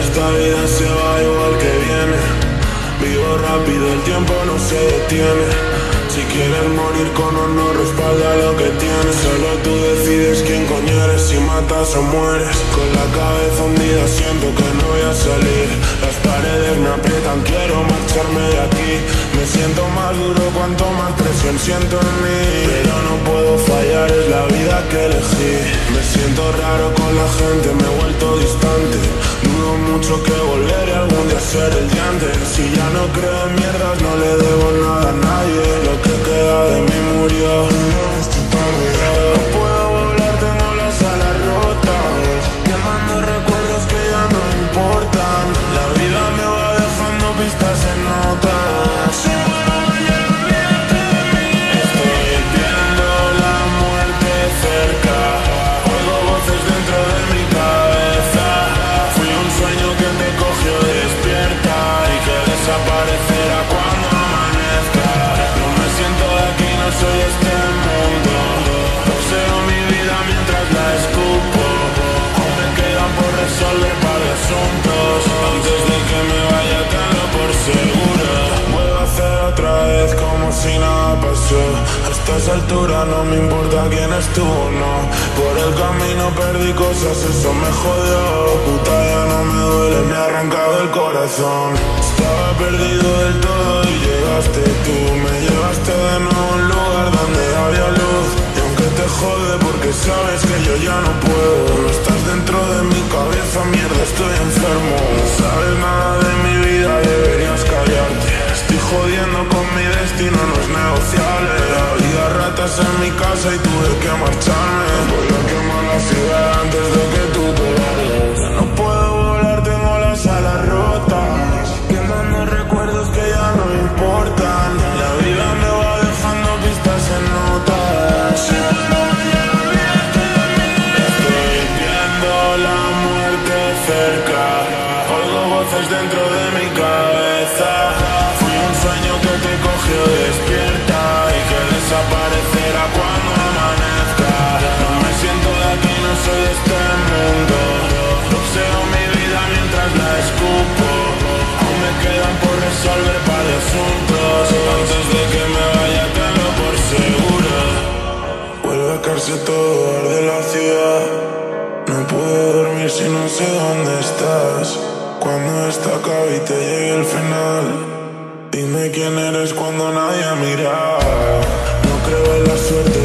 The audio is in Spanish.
Esta vida se va igual que viene. Vivo rápido, el tiempo no se detiene. Si quieres morir con honor, respalda lo que tienes. Solo tú decides quién coño eres, si matas o mueres. Con la cabeza hundida siento que no voy a salir. Las paredes me aprietan, quiero marcharme de aquí. Me siento más duro cuanto más presión siento en mí. Pero no puedo fallar, es la vida que elegí. Me siento raro con la gente, me he vuelto distante. Dudo mucho que volveré algún día ser el diante. Si ya no creo en mierdas, desaparecerá cuando amanezca. No me siento de aquí, no soy este mundo. Poseo mi vida mientras la escupo. Aún me quedan por resolver de asuntos. Antes de que me vaya, tenlo por seguro. A hacer otra vez como si nada pasó. A estas alturas no me importa quién estuvo, no. El camino perdí cosas, eso me jodió. Puta, ya no me duele, me ha arrancado el corazón. Estaba perdido del todo y llegaste tú. Me llevaste de nuevo a un lugar donde había luz. Y aunque te jode porque sabes que yo ya no puedo. No estás dentro de mi cabeza, mierda, estoy enfermo. No sabes nada de mi vida, todo de la ciudad. No puedo dormir si no sé dónde estás. Cuando esta acabe y te llegue el final, dime quién eres cuando nadie mira. No creo en la suerte.